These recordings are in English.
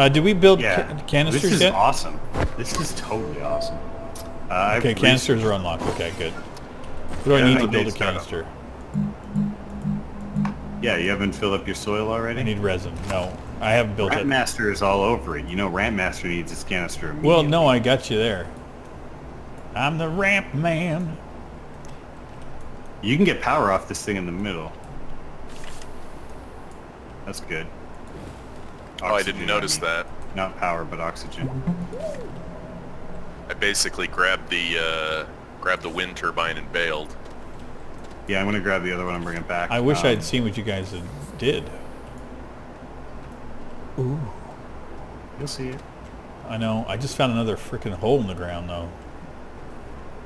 Uh, did we build Yeah. ca- canisters This is yet? awesome. This is totally awesome. Uh, I've Okay, canisters are unlocked. Okay, good. What do I need to build a canister? Yeah, you haven't filled up your soil already? I need resin. No, I haven't built Ramp it. Master is all over it. You know Ramp Master needs his canister Well, no, I got you there. I'm the ramp man. You can get power off this thing in the middle. That's good. Oh, I didn't notice mean. that. Not power, but oxygen. I basically grabbed the uh, grabbed the wind turbine and bailed. Yeah, I'm gonna grab the other one and bring it back. I wish Um, I'd seen what you guys did. Ooh, You'll see it. I know. I just found another freaking hole in the ground, though.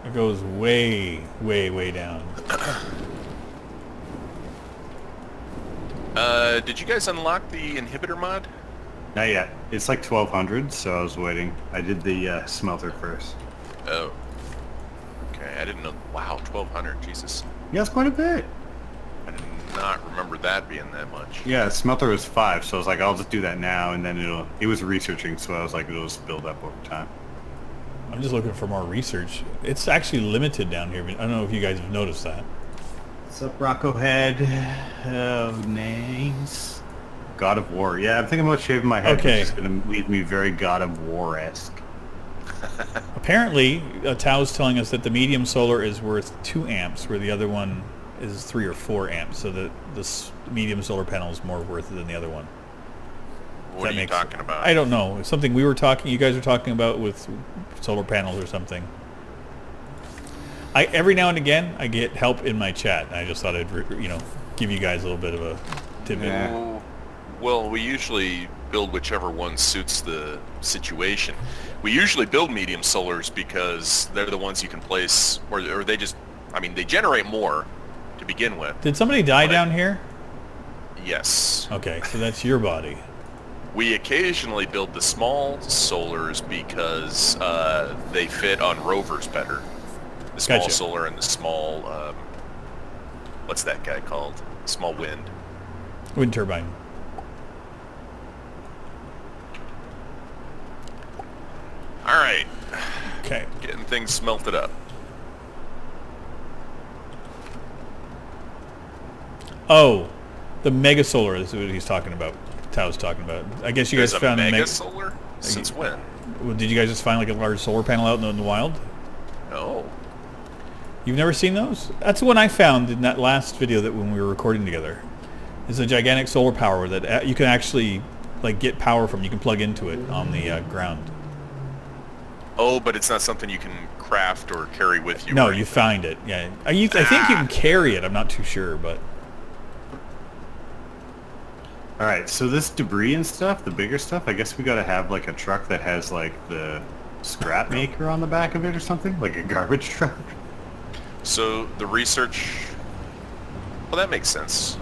It goes way, way, way down. Uh, did you guys unlock the inhibitor mod? Not yet. It's like 1200, so I was waiting. I did the uh, smelter first. Oh. Okay, I didn't know. Wow, 1200. Jesus. Yeah, it's quite a bit. I did not remember that being that much. Yeah, smelter was five, so I was like, I'll just do that now, and then it'll. It was researching, so I was like, it'll just build up over time. I'm just looking for more research. It's actually limited down here. But I don't know if you guys have noticed that. What's up, Rocco Head? Oh, names. God of War. Yeah, I'm thinking about shaving my head. Okay. Which is going to leave me very God of War-esque. Apparently, uh, Tao's telling us that the medium solar is worth 2 amps, where the other one is 3 or 4 amps, so that this medium solar panel is more worth it than the other one. What That are you makes- talking about? I don't know. It's something we were talking, you guys were talking about with solar panels or something. I Every now and again, I get help in my chat, and I just thought I'd, you know, give you guys a little bit of a tidbit. Yeah. Well, we usually build whichever one suits the situation. We usually build medium solars because they're the ones you can place, or, or they just, I mean, they generate more to begin with. Did somebody die down here? Yes. Okay, so that's your body. We occasionally build the small solars because uh, they fit on rovers better. The small Gotcha. solar and the small, um, what's that guy called? Small wind. Wind turbine. All right, Okay. getting things smelted up. Oh, the mega solar is what he's talking about. Tao's talking about. I guess you guys There's a found a mega meg- solar? Since when? Well, Did you guys just find like a large solar panel out in the, wild? No. You've never seen those? That's the one I found in that last video that when we were recording together. It's a gigantic solar power that you can actually like get power from. You can plug into it on the uh, ground. Oh, but it's not something you can craft or carry with you. No, you find it. Yeah, I, you, I think you can carry it. I'm not too sure, but All right, so this debris and stuff, the bigger stuff, I guess we got to have like a truck that has like the scrap maker on the back of it or something, like a garbage truck. So the research. Well, that makes sense.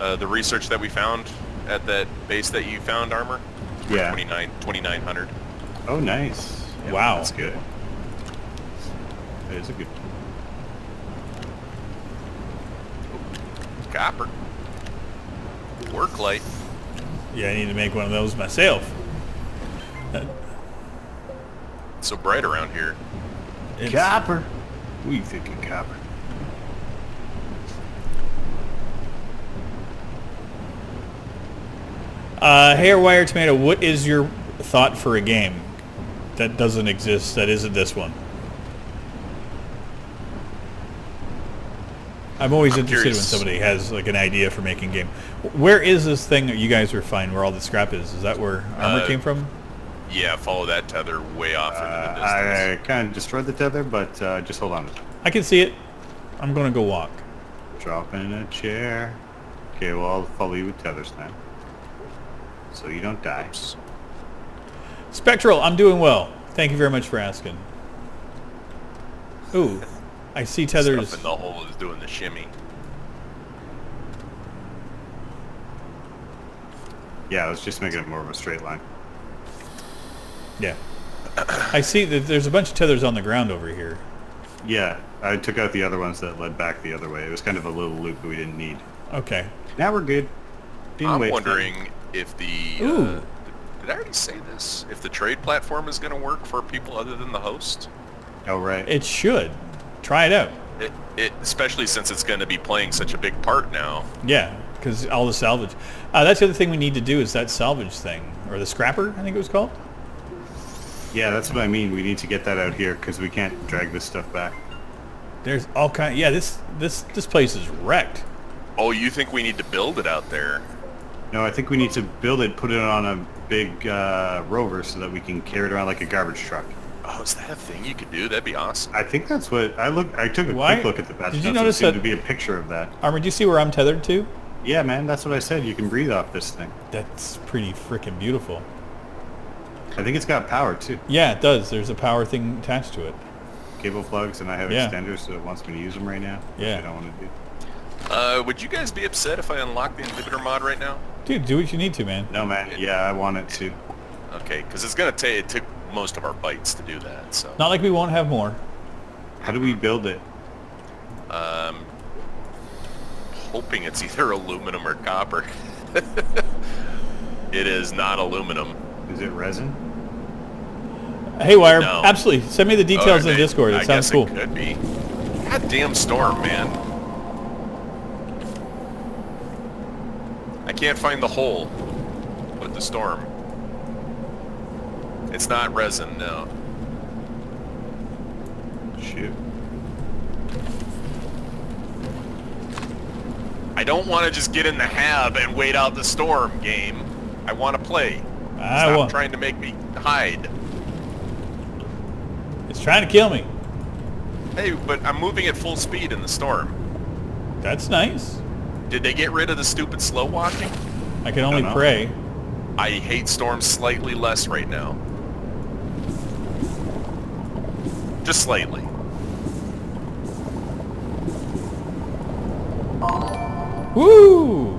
Uh, the research that we found at that base that you found armor. Yeah. 29, 2900. Oh, nice. Yeah, Wow. That's good. That is a good. Copper. Work light. yeah, I need to make one of those myself. It's so bright around here. It's- Copper. What are you thinking, copper? Uh, Haywire Tomato, what is your thought for a game that doesn't exist, that isn't this one? I'm always I'm interested curious. when somebody has like an idea for making game. Where is this thing that you guys are finding where all the scrap is? Is that where armor Uh, came from? Yeah, follow that tether way off into the Uh, distance. I kind of destroyed the tether, but uh, just hold on. I can see it. I'm going to go walk. Drop in a chair. Okay, well, I'll follow you with tethers then. So you don't die. Oops. Spectral, I'm doing well. Thank you very much for asking. Ooh, I see tethers. Stuff in the hole is doing the shimmy. Yeah, I was just making it more of a straight line. Yeah. I see that there's a bunch of tethers on the ground over here. Yeah, I took out the other ones that led back the other way. It was kind of a little loop that we didn't need. Okay. Now we're good. Didn't I'm waste wondering, if the Ooh. uh, did I already say this? If the trade platform is going to work for people other than the host, Oh right. It should. Try it out. it, it especially since it's going to be playing such a big part now. Yeah, because all the salvage. Uh, that's the other thing we need to do is that salvage thing. Or the scrapper, I think it was called. yeah, that's what I mean. We need to get that out here because we can't drag this stuff back. There's all kind. Yeah, this this this place is wrecked. Oh, you think we need to build it out there? No, I think we need to build it, put it on a big uh, rover so that we can carry it around like a garbage truck. Oh, is that a thing you could do? That'd be awesome. I think that's what I look. I took a Why- quick look at the patch did you notes. notice it seemed that- to be a picture of that? Armor, do you see where I'm tethered to? Yeah, man, that's what I said. You can breathe off this thing. That's pretty freaking beautiful. I think it's got power too. Yeah, it does. There's a power thing attached to it. Cable plugs, and I have Yeah. extenders, so it wants me to use them right now. which Yeah. I don't want to do. Uh, would you guys be upset if I unlock the inhibitor mod right now? Dude, do what you need to, man. No, man. Yeah, I want it to. Okay, because it's gonna take it took most of our bites to do that. So, Not like we won't have more. How do we build it? um, hoping it's either aluminum or copper. it is not aluminum. Is it resin? Hey, Wire, No. absolutely. Send me the details in Oh, the Discord. It I sounds guess cool. It could be. Goddamn storm, man. Can't find the hole with the storm. It's not resin, no. Shoot. I don't want to just get in the hab and wait out the storm game. I want to play. I Stop want. trying to make me hide. It's trying to kill me. Hey, but I'm moving at full speed in the storm. That's nice. Did they get rid of the stupid slow walking? I can only know. pray. I hate storms slightly less right now. Just slightly. Woo!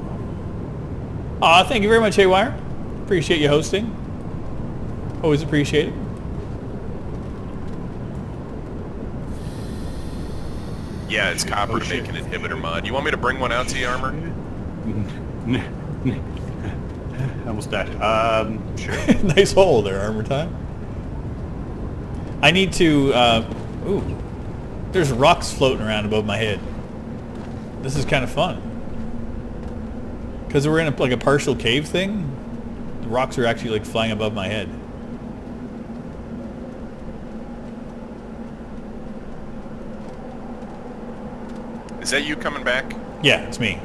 Aw, thank you very much, Haywire. Appreciate you hosting. Always appreciate it. Yeah, it's copper Oh, to make an inhibitor mod. You want me to bring one out to you, Armor? I almost died. Um, sure. nice hole there, Armor Time. I need to, uh, ooh, there's rocks floating around above my head. This is kind of fun. Because we're in a, like a partial cave thing, the rocks are actually like flying above my head. Is that you coming back? Yeah, it's me.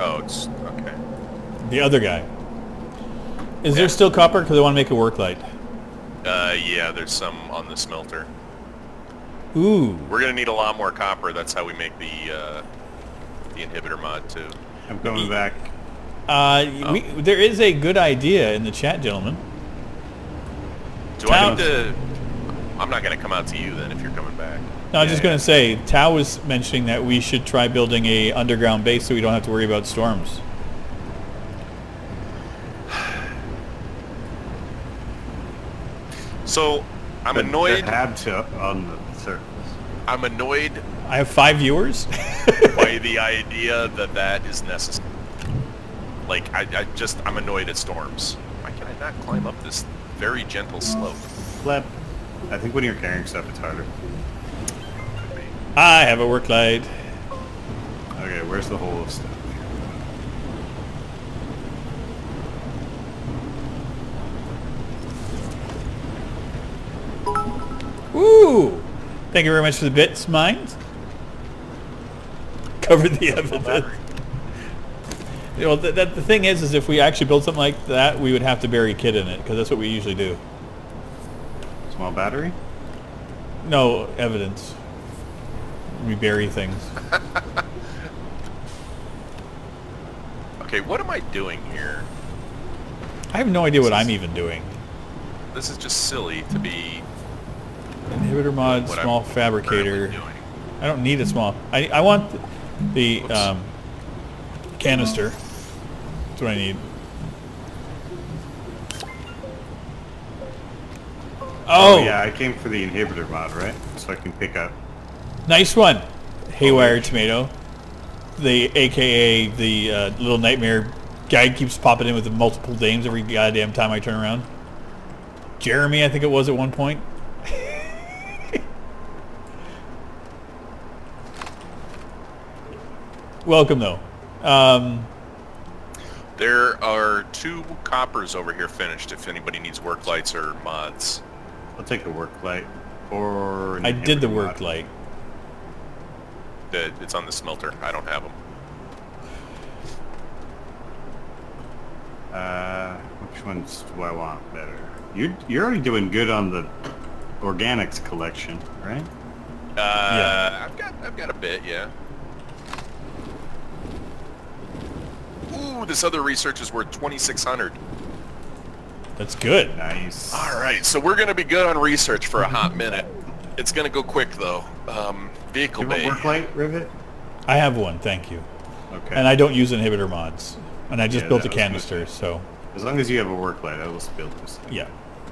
Oh, it's okay. The other guy. Is there still copper? Because I want to make a work light. Uh, yeah, there's some on the smelter. Ooh. We're gonna need a lot more copper. That's how we make the uh, the inhibitor mod too. I'm coming back. Uh, we, there is a good idea in the chat, gentlemen. Do I Town- need to? I'm not gonna come out to you then if you're coming back. No, I was Yeah, just going to say, Tao was mentioning that we should try building a underground base so we don't have to worry about storms. So I'm The- annoyed. The hab to on the surface. I'm annoyed I have five viewers. by the idea that that is necessary. Like I, I just I'm annoyed at storms. Why can I not climb up this very gentle slope? Flip. I think when you're carrying stuff, it's harder. I have a work light. Okay, where's the hole of stuff? Ooh! Thank you very much for the bits, mind. Cover the evidence. You know, th- that, the thing is, is if we actually build something like that, we would have to bury a kid in it, because that's what we usually do. Small battery? No evidence. We bury things. Okay, what am I doing here? I have no idea what I'm even doing. This is just silly to be Inhibitor mod, what I'm small fabricator. I don't need a small. I, I want the Oops. um, canister. That's what I need. Oh, yeah, I came for the inhibitor mod, right? So I can pick up. Nice one, Haywire yeah. Tomato. The AKA the uh, Little Nightmare guy keeps popping in with the multiple names every goddamn time I turn around. Jeremy, I think it was at one point. Welcome though. Um, There are two coppers over here finished if anybody needs work lights or mods. I'll take a work light or. I did the work mod. light. That It's on the smelter. I don't have them. Uh, which ones do I want better? You're you're already doing good on the organics collection, right? Uh, Yeah. I've got I've got a bit, yeah. Ooh, this other research is worth 2,600. That's good. Nice. All right, so we're gonna be good on research for a hot minute. It's gonna go quick though. Um, vehicle You bay. work light, Rivet? I have one, thank you. Okay. And I don't use inhibitor mods. And I just Yeah, built a that was gonna canister, so as long as you have a work light, I will build this. Thing. yeah.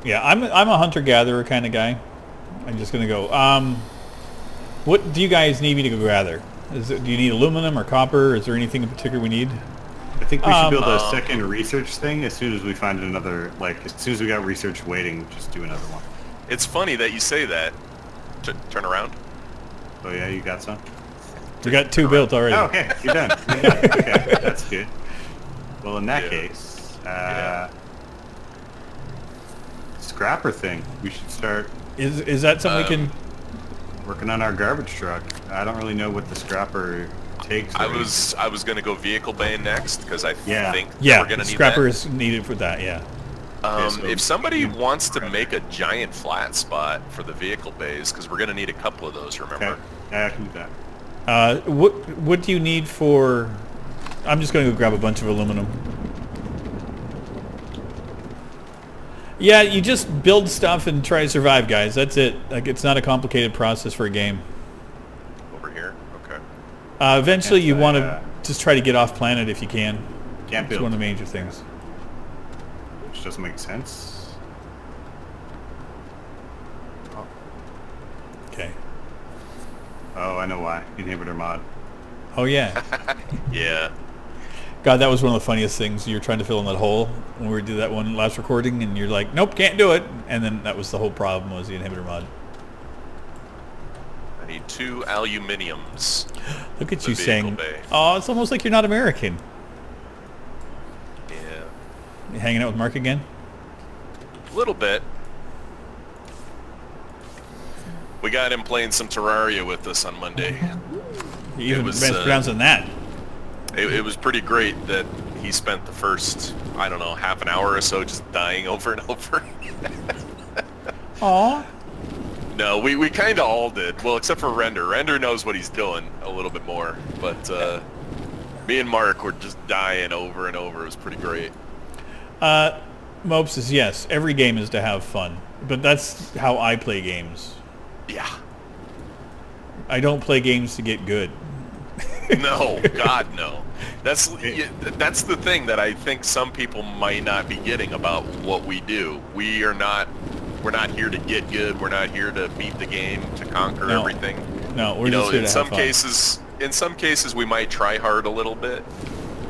Yeah, I'm I'm a hunter gatherer kind of guy. I'm just gonna go. Um, what do you guys need me to go gather? Is it, do you need aluminum or copper? Is there anything in particular we need? I think we should Um, build a um, second research thing as soon as we find another. Like as soon as we got research waiting, just do another one. It's funny that you say that. T- turn around. Oh yeah, you got some. We got two built already. Oh, okay, you're done. You're done. Okay, that's good. Well, in that Yeah. case, uh, Yeah. scrapper thing. We should start Is is that something we Um, can? working on our garbage truck. I don't really know what the scrapper takes. I or was I was gonna go vehicle bay next because I Yeah. think that Yeah, we're gonna need scrapper that. is needed for that. Yeah. Um, Okay, so if somebody wants to make a giant flat spot for the vehicle bays, because we're gonna need a couple of those. Remember? Okay, yeah, I can do that. Uh, what what do you need for? I'm just going to go grab a bunch of aluminum. Yeah, you just build stuff and try to survive, guys. That's it. Like it's not a complicated process for a game. Over here. Okay. Uh, eventually, Yes, you want to uh, just try to get off planet if you can. Can't It's build, one of the major things. Which doesn't make sense. Oh. Okay. Oh, I know why. Inhibitor mod. Oh yeah. Yeah. God, that was one of the funniest things. You're trying to fill in that hole when we did that one last recording, and you're like, "Nope, can't do it." And then that was the whole problem was the inhibitor mod. I need two aluminiums. Look at you saying, bay. "Oh, it's almost like you're not American." You hanging out with Mark again? A little bit. We got him playing some Terraria with us on Monday. You even was, been uh, that. It, it was pretty great that he spent the first, I don't know, half an hour or so just dying over and over. Aw. no, we, we kind of all did. Well, except for Render. Render knows what he's doing a little bit more. But uh, me and Mark were just dying over and over. It was pretty great. Uh, Mope says yes. Every game is to have fun, but that's how I play games. Yeah. I don't play games to get good. No, God, no. That's that's the thing that I think some people might not be getting about what we do. We are not we're not here to get good. We're not here to beat the game, to conquer No. everything. No, we're you know, just here in to some cases, in some cases we might try hard a little bit,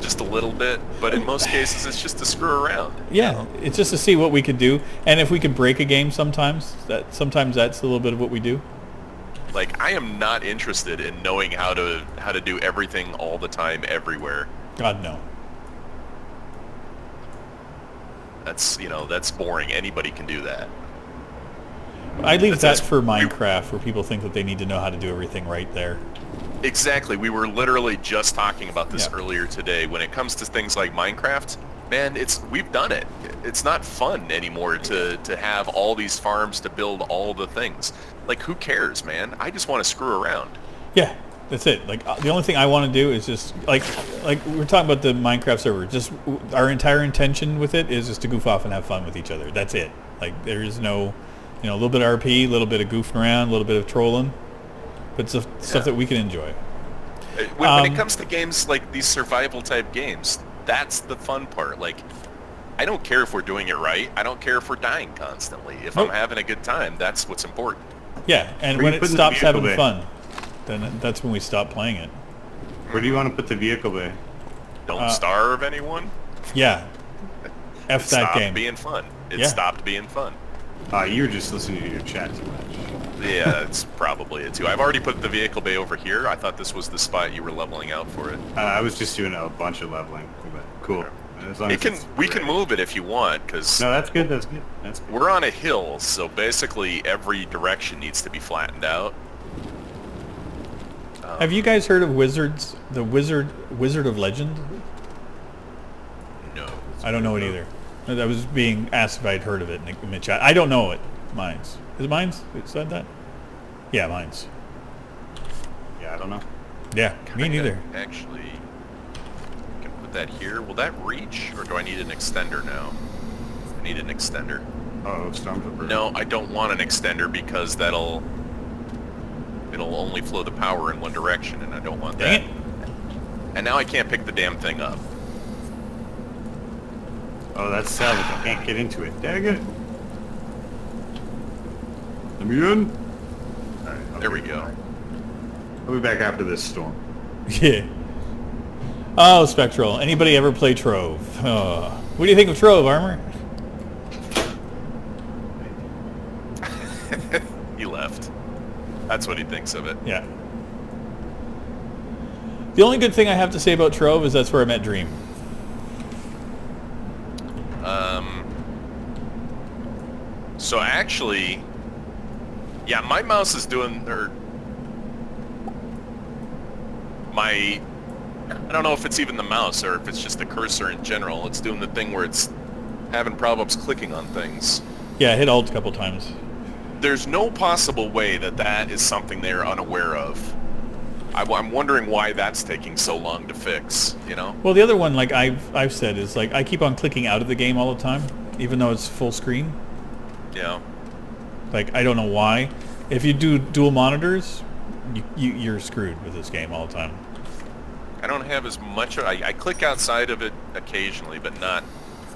just a little bit, but in most cases it's just to screw around. Yeah, it's just to see what we could do, and if we could break a game sometimes. That sometimes that's a little bit of what we do. Like I am not interested in knowing how to how to do everything all the time everywhere. God no. That's you know that's boring. Anybody can do that. I leave that That's- for we- Minecraft, where people think that they need to know how to do everything right there. Exactly. We were literally just talking about this Yeah. earlier today. When it comes to things like Minecraft, man, it's we've done it. It's not fun anymore to to have all these farms to build all the things. Like who cares, man? I just want to screw around. Yeah, that's it. Like uh, the only thing I want to do is just like like we're talking about the Minecraft server. Just our entire intention with it is just to goof off and have fun with each other. That's it. Like there is no, you know, a little bit of RP, a little bit of goofing around, a little bit of trolling, but stuff, stuff Yeah. that we can enjoy. Uh, When, when Um, it comes to games like these survival type games, that's the fun part. Like I don't care if we're doing it right. I don't care if we're dying constantly. If Nope. I'm having a good time, that's what's important. Yeah, and Where when it stops having bay? fun, then that's when we stop playing it. Where do you want to put the vehicle bay? Don't Uh, starve anyone. Yeah. F It that stopped game. being fun. It Yeah. stopped being fun. Uh, you were just listening to your chat too much. Yeah, that's probably it too. I've already put the vehicle bay over here. I thought this was the spot you were leveling out for it. Uh, I was just doing a bunch of leveling, but cool. As long It as can. it's We can move it if you want, because No, that's good. That's good. That's good. we're on a hill, so basically every direction needs to be flattened out. Um, Have you guys heard of Wizards? The Wizard Wizard of Legend? No. I don't know it either. I was being asked if I'd heard of it in in the chat. I don't know it. Mine's. Is it mine's? It said that? Yeah, mine's. Yeah, I don't know. Yeah, me Kinda neither. Actually, can put that here. Will that reach, or do I need an extender now? I need an extender. Oh, Stormtrooper. No, I don't want an extender because that'll it'll only flow the power in one direction, and I don't want that. It. And now I can't pick the damn thing up. Oh, that's salvage. I can't get into it. Dang it. Let me in. Right, There we go. back. I'll be back after this storm. Yeah. Oh, Spectral. Anybody ever play Trove? Oh. What do you think of Trove, Armor? He left. That's what he thinks of it. Yeah. The only good thing I have to say about Trove is that's where I met Dream. Um. So actually, yeah, my mouse is doing or my. I don't know if it's even the mouse or if it's just the cursor in general. It's doing the thing where it's having problems clicking on things. Yeah, I hit Alt a couple times. There's no possible way that that is something they're unaware of. I, am wondering why that's taking so long to fix. You know? Well, the other one, like I've I've said, is like I keep on clicking out of the game all the time, even though it's full screen. Yeah. Like I don't know why. If you do dual monitors, you, you you're screwed with this game all the time. I don't have as much. I, I click outside of it occasionally, but not.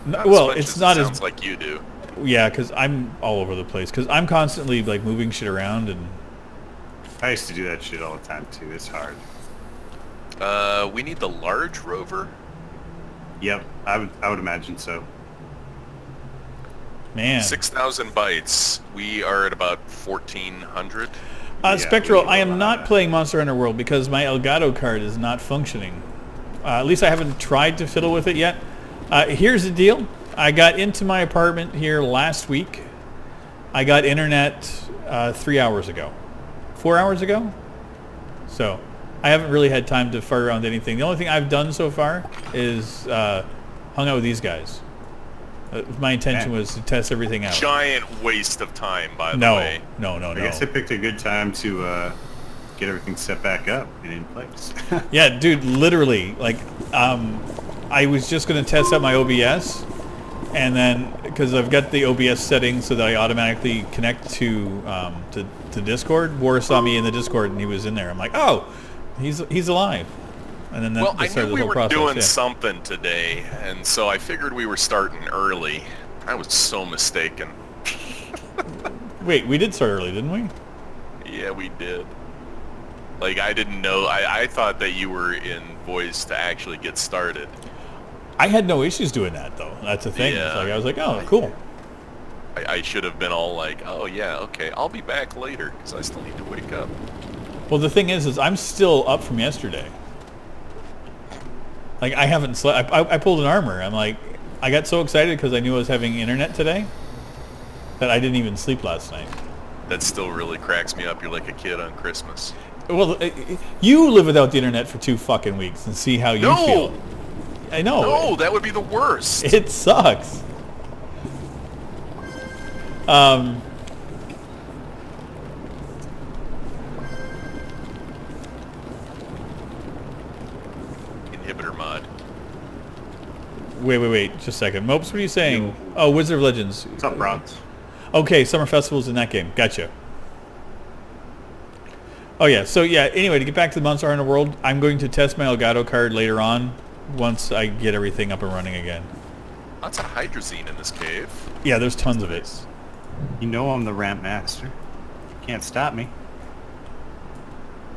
Not as well, much it's as it not sounds as like you do. yeah, because I'm all over the place. Because I'm constantly like moving shit around and I used to do that shit all the time too. It's hard. Uh, we need the large rover. Yep, I would. I would imagine so. Man. Six thousand bytes. We are at about fourteen hundred. Uh, Yeah, Spectral, I am not playing Monster Hunter World because my Elgato card is not functioning. Uh, at least I haven't tried to fiddle with it yet. Uh, here's the deal. I got into my apartment here last week. I got internet uh, three hours ago. Four hours ago? So I haven't really had time to fart around anything. The only thing I've done so far is uh, hung out with these guys. Uh, my intention was to test everything out. Giant waste of time, by the way. no, way. no, no, I guess I picked a good time to uh, get everything set back up and in place. Yeah, dude, literally, like, um, I was just gonna test out my OBS, and then because I've got the OBS settings so that I automatically connect to um, to, to Discord. War saw me in the Discord, and he was in there. I'm like, oh, he's he's alive. And then that, Well, I knew we were process. doing yeah. something today, and so I figured we were starting early. I was so mistaken. Wait, we did start early, didn't we? Yeah, we did. Like I didn't know. I, I thought that you were in voice to actually get started. I had no issues doing that though. That's the thing. Yeah. like I was like, oh, cool. I, I should have been all like, "Oh yeah, okay, I'll be back later because I still need to wake up." Well, the thing is, is I'm still up from yesterday. Like I haven't slept. I, I, I pulled an armor. I'm like, I got so excited because I knew I was having internet today that I didn't even sleep last night. That still really cracks me up. You're like a kid on Christmas. Well, uh, you live without the internet for two fucking weeks and see how you No! feel. I know. No, that would be the worst. It sucks. Um, wait, wait, wait. Just a second. Mopes, what are you saying? Oh, Wizard of Legends. What's up, Bronx? Okay, Summer Festival's in that game. Gotcha. Oh yeah, so yeah, anyway, to get back to the Monster Hunter World, I'm going to test my Elgato card later on once I get everything up and running again. Lots of hydrazine in this cave. Yeah, there's tons of it. You know I'm the ramp master. Can't stop me.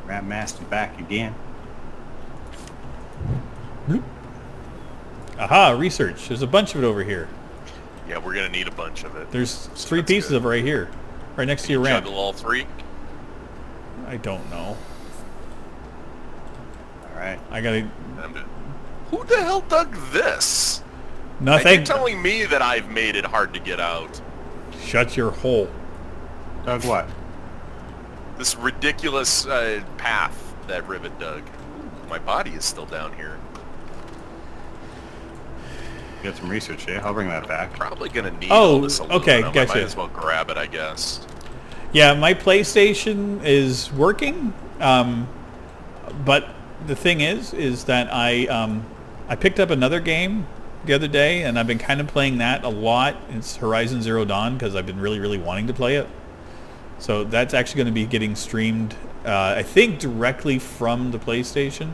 Ramp master back again. Aha, research. There's a bunch of it over here. Yeah, we're gonna need a bunch of it. There's three pieces good. of it right here. Right next to your ramp. Juggle all three. I don't know. All right. I gotta... Who the hell dug this? Nothing. You're telling me that I've made it hard to get out. Shut your hole. Dug what? This ridiculous uh, path that Rivet dug. My body is still down here. Got some research, yeah? I'll bring that back. Probably gonna need Oh, all this aluminum. okay, I might gotcha. as well grab it, I guess. Yeah, my PlayStation is working, um, but the thing is, is that I um, I picked up another game the other day, and I've been kind of playing that a lot. It's Horizon Zero Dawn because I've been really, really wanting to play it. So that's actually going to be getting streamed, uh, I think, directly from the PlayStation,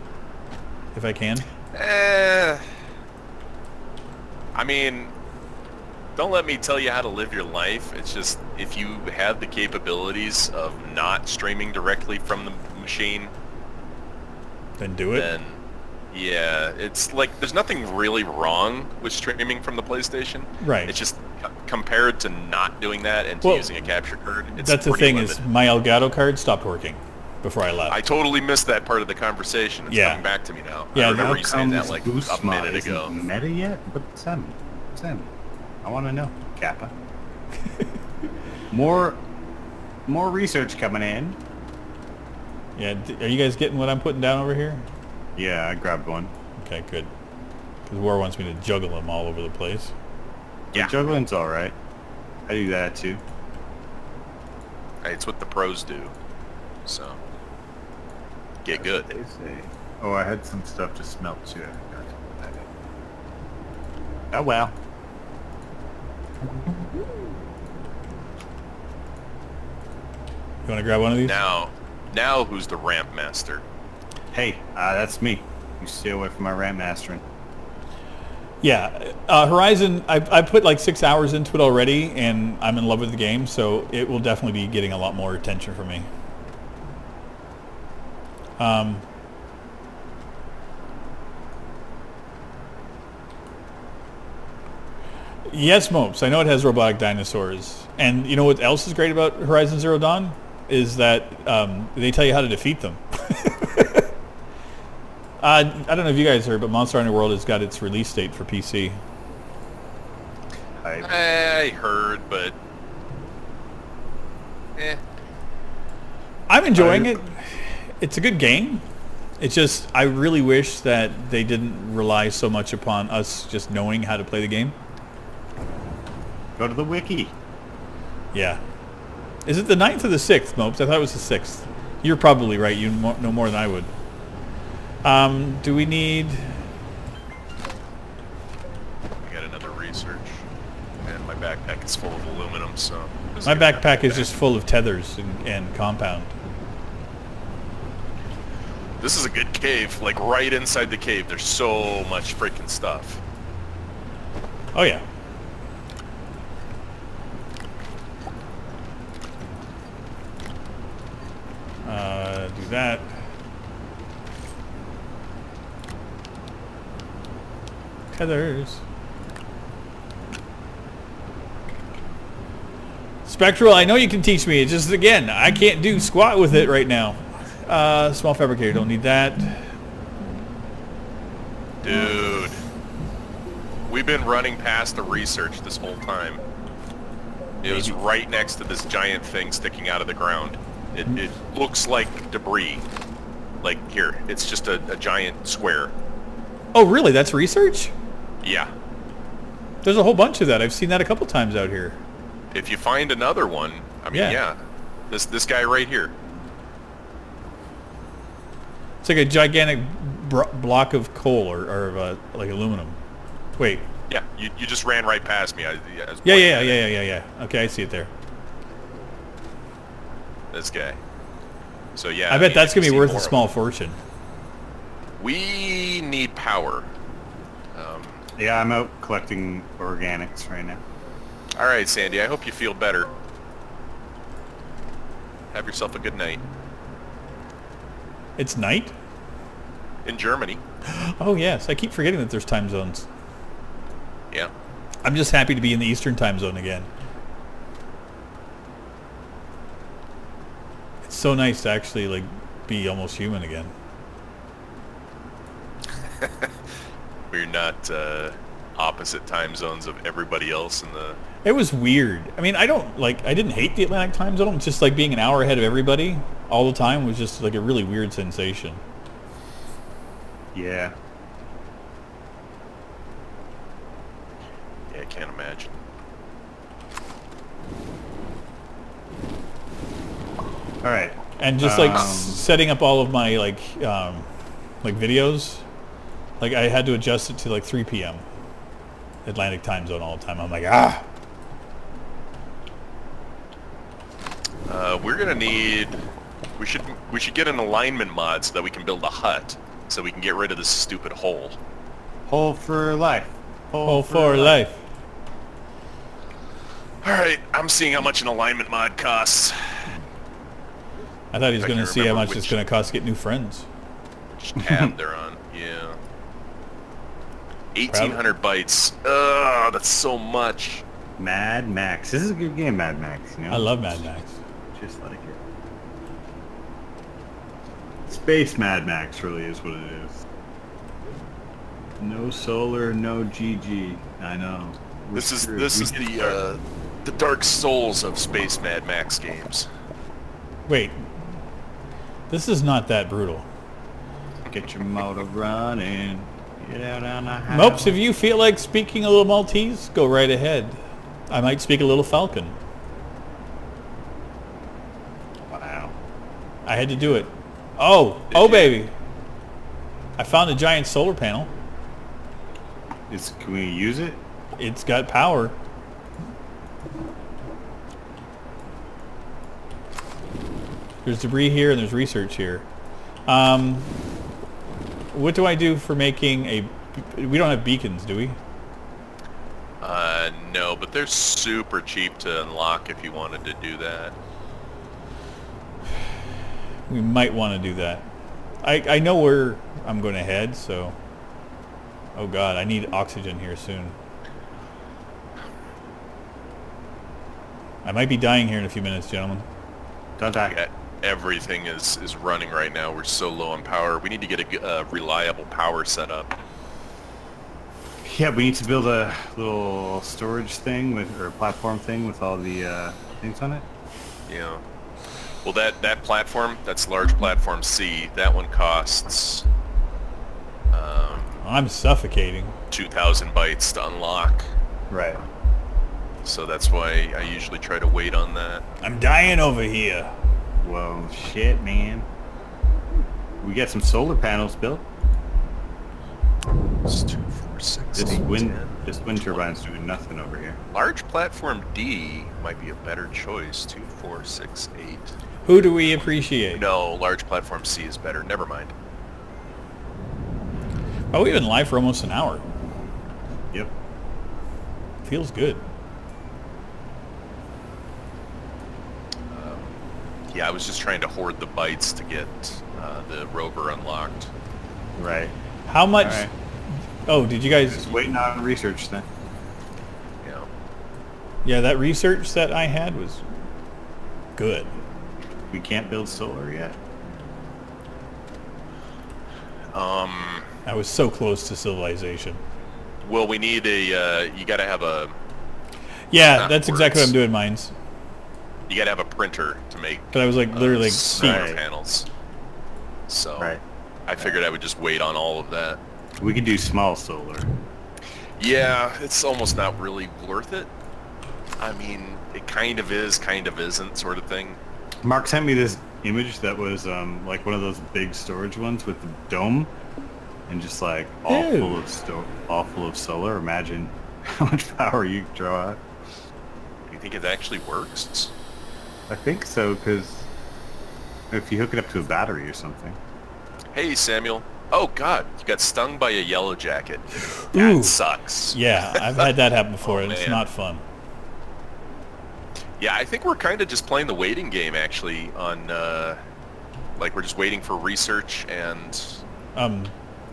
if I can. Eh. I mean, don't let me tell you how to live your life. It's just if you have the capabilities of not streaming directly from the machine, Then do it. then yeah, it's like there's nothing really wrong with streaming from the PlayStation. Right. It's just c- compared to not doing that and to Well, using a capture card. It's that's the thing is my Elgato card stopped working before I left. I totally missed that part of the conversation. It's Yeah. coming back to me now. Yeah, I remember you saying that like Boost a mod minute isn't ago. Meta yet? What's that mean? What's that mean? I want to know, Kappa. more, more research coming in. yeah, are you guys getting what I'm putting down over here? Yeah, I grabbed one. Okay, good. Because War wants me to juggle them all over the place. Yeah. The juggling's all right. I do that too. Hey, It's what the pros do. So get good. Oh, I had some stuff to smelt too. I forgot to put that in. Oh well. You want to grab one of these? Now, now who's the ramp master? Hey, uh, that's me. You stay away from my ramp mastering. Yeah, uh, Horizon. I, I put like six hours into it already, and I'm in love with the game. So it will definitely be getting a lot more attention from me. Um, yes, Mopes. I know it has robotic dinosaurs, and you know what else is great about Horizon Zero Dawn is that um, they tell you how to defeat them. Uh, I don't know if you guys heard, but Monster Hunter World has got its release date for PC. I, I heard, but eh. I'm enjoying I- it. It's a good game. It's just I really wish that they didn't rely so much upon us just knowing how to play the game. go to the wiki. Yeah. Is it the 9th or the 6th, Mopes? I thought it was the 6th. You're probably right. You know more than I would. Um, do we need... I got another research, and my backpack is full of aluminum. So My backpack is just full of tethers and, and compound. This is a good cave. Like right inside the cave, there's so much freaking stuff. Oh, yeah. Uh, do that. Tethers. Spectral, I know you can teach me. It's just, again, I can't do squat with it right now. Uh, small fabricator, don't need that. Dude, we've been running past the research this whole time. It was right next to this giant thing sticking out of the ground. It, it looks like debris. Like here, it's just a, a giant square. Oh, really? That's research? Yeah. There's a whole bunch of that. I've seen that a couple times out here. If you find another one, I mean, Yeah. yeah. This this guy right here. It's like a gigantic bro- block of coal or, or uh, like aluminum. Wait. Yeah, you, you just ran right past me. I, I was Yeah, yeah, yeah, yeah, yeah, yeah, yeah. Okay, I see it there. This guy. So yeah. I bet mean, that's gonna be worth a small fortune. We need power. Um, Yeah, I'm out collecting organics right now. all right, Sandy. I hope you feel better. Have yourself a good night It's night? in Germany. Oh yes, I keep forgetting that there's time zones. Yeah. I'm just happy to be in the Eastern time zone again. It's so nice to actually like be almost human again. We're not uh, opposite time zones of everybody else in the. It was weird. I mean, I don't like. I didn't hate the Atlantic time zone. It's just like being an hour ahead of everybody all the time was just like a really weird sensation. Yeah. Yeah, I can't imagine. All right. and just like Um, setting up all of my like um, like videos like i had to adjust it to like 3 p.m atlantic time zone all the time i'm like ah Uh, we're gonna need. We should we should get an alignment mod so that we can build a hut, so we can get rid of this stupid hole. Hole for life. Hole for life All right, I'm seeing how much an alignment mod costs. i thought he was going to see how remember much it's going to cost to get new friends Which tab they're on? Yeah. 1,800 bytes. Ugh, that's so much. Mad Max. This is a good game, Mad Max. You know? i love mad max Just like it. Space Mad Max really is what it is. No solar, no GG. I know. We're This is screwed. this We is the uh, the Dark Souls of Space Mad Max games. wait this is not that brutal Get your motor running. Get out on the highway. Mopes, if you feel like speaking a little Maltese, go right ahead. I might speak a little Falcon. Wow. I had to do it. Oh, Did oh you? baby. I found a giant solar panel. It's, can we use it? It's got power. There's debris here and there's research here. Um, what do I do for making a... We don't have beacons, do we? Uh, no, but they're super cheap to unlock if you wanted to do that. We might want to do that. I, I know where I'm going to head, so... Oh god, I need oxygen here soon. I might be dying here in a few minutes, gentlemen. Don't die. Yeah, everything is is running right now. We're so low on power. We need to get a, uh, reliable power setup. Yeah, we need to build a little storage thing with, or platform thing with all the uh, things on it. Yeah. Well, that that platform, that's large platform C. That one costs um, I'm suffocating. 2,000 bytes to unlock. Right. So that's why I usually try to wait on that. I'm dying over here. Whoa, shit, man. We got some solar panels built. It's two, four, six, This eight, wind, 10. this wind turbine's doing nothing over here. Large platform D might be a better choice. Two, four, six, eight. Who do we appreciate? No, large platform C is better. Never mind. Oh, we've been live for almost an hour. Yep. Feels good. Yeah, I was just trying to hoard the bites to get uh, the rover unlocked. Right. How much? Alright. Oh, did you guys? Just waiting on research then. You know. Yeah, that research that I had was good. We can't build solar yet. Um, I was so close to civilization. well, we need a. Uh, you got to have a. Yeah, That that's exactly what. I'm doing. Mines. You got to have a printer to make But I was like uh, literally like, solar Right. panels. So Right. I figured I would just wait on all of that. We could do small solar. Yeah, it's almost not really worth it. I mean, it kind of is, kind of isn't, sort of thing. Mark sent me this image that was um, like one of those big storage ones with the dome and just like all Ew. full of sto- all full of solar. Imagine how much power you could draw out. Do you think it actually works? I think so because if you hook it up to a battery or something. Hey, Samuel. Oh God, you got stung by a yellow jacket. That Ooh. sucks. yeah, I've had that happen before, Oh, and it's not fun. Yeah, I think we're kind of just playing the waiting game actually. On uh, like we're just waiting for research and Um,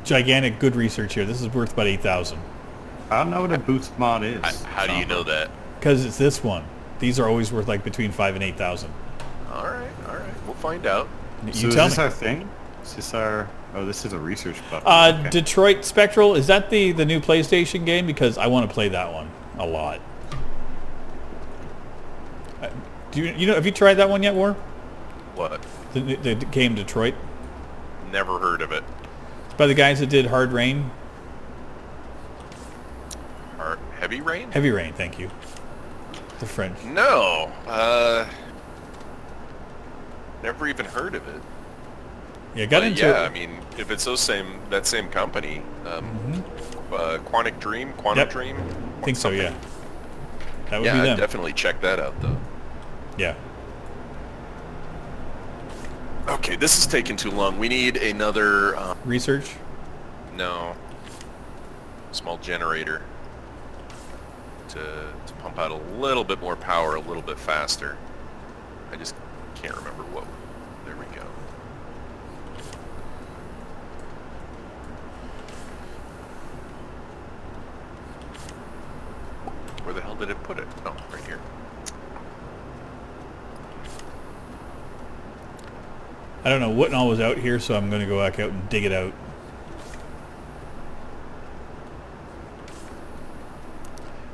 gigantic good research here. This is worth about eight thousand. I don't know what a boost mod is. H- How do you know that? Because it's this one. These are always worth like between five and eight thousand. All right, all right. We'll find out. You So is tell this me. our thing? Is this our... Oh, this is a research button. Uh, Okay. Detroit Spectral is that the the new PlayStation game? Because I want to play that one a lot. Uh, Do you you know have you tried that one yet, War? What? The, the, the game Detroit Never heard of it. It's by the guys that did Hard Rain, Are heavy rain? Heavy Rain. Thank you. The French. No. Uh. Never even heard of it. Yeah, got But into yeah, I mean, if it's those same that same company, um, Mm-hmm. uh, Quantic Dream, Quantum Yep. Dream. I think so. Yeah. That would Yeah, be I'd definitely check that out though. Yeah. Okay, this is taking too long. We need another. Um, Research. no. Small generator. To to pump out a little bit more power, a little bit faster. I just can't remember what. There we go. Where the hell did it put it? Oh, right here. I don't know what and all was out here, so I'm going to go back out and dig it out.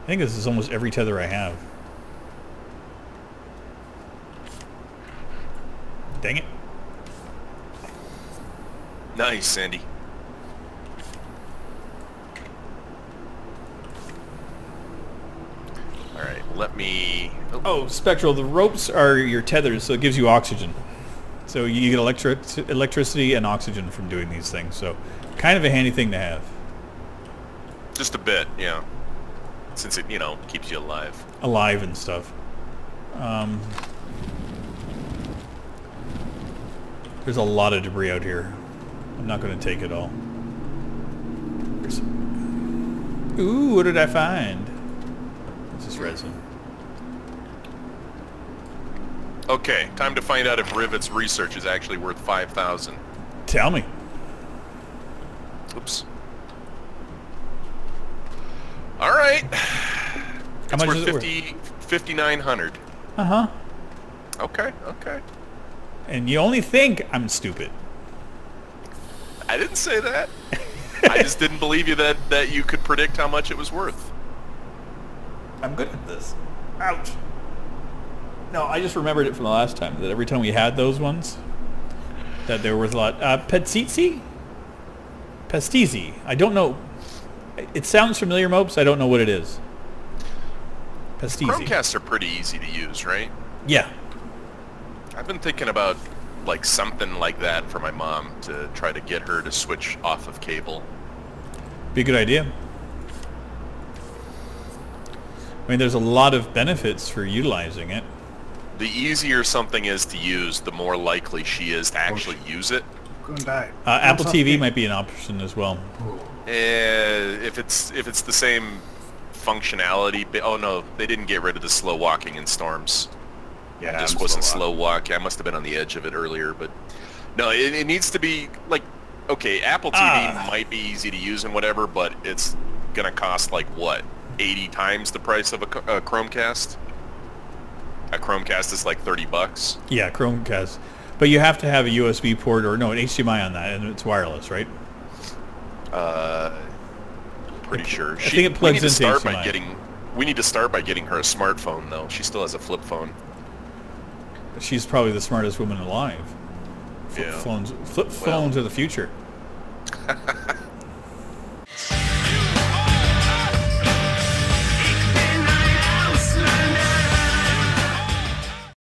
Think this is almost every tether I have. Dang it. Nice, Sandy. All right, let me. Oh, Oh, Spectral, the ropes are your tethers, so it gives you oxygen. So you get electric electricity and oxygen from doing these things. So kind of a handy thing to have. just a bit, yeah. Since it, you know, keeps you alive. Alive and stuff. Um, there's a lot of debris out here. I'm not going to take it all. There's- Ooh, what did I find? This is resin. Okay, time to find out if Rivet's research is actually worth five thousand. Tell me. Oops. All right. How it's much worth is it worth? 50, 5900 Uh-huh. Okay, okay. And you only think I'm stupid. I didn't say that. I just didn't believe you that, that you could predict how much it was worth. I'm good at this. Ouch. No, I just remembered it from the last time that every time we had those ones, that they were worth a lot. Uh, Petsitsi? Pestizi. I don't know. It sounds familiar, Mopes. I don't know what it is. Pestizi. Chromecasts are pretty easy to use, right? Yeah. I've been thinking about like something like that for my mom to try to get her to switch off of cable. Be a good idea. I mean, there's a lot of benefits for utilizing it. The easier something is to use, the more likely she is to actually use it. Gonna die. Uh, Apple TV might be an option as well. Eh, if it's if it's the same functionality, oh no, they didn't get rid of the slow walking in storms. Yeah, It just I'm wasn't slow slow walk. I must have been on the edge of it earlier, but no, it, it needs to be like okay. Apple TV Ah. might be easy to use and whatever, but it's gonna cost like what, eighty times the price of a, a Chromecast. A Chromecast is like thirty bucks. Yeah, Chromecast. But you have to have a USB port or no, an HDMI on that, and it's wireless, right? Uh, pretty sure. I think it plugs we need to into start by getting. We need to start by getting her a smartphone though. She still has a flip phone. She's probably the smartest woman alive. Flip Yeah. phones, flip phones are the future.